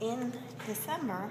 in December,